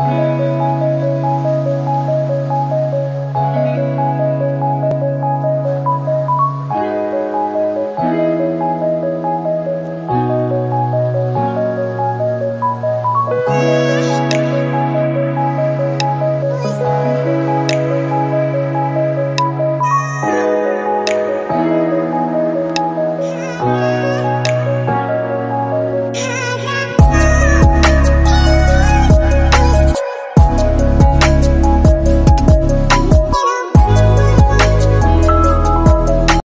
Música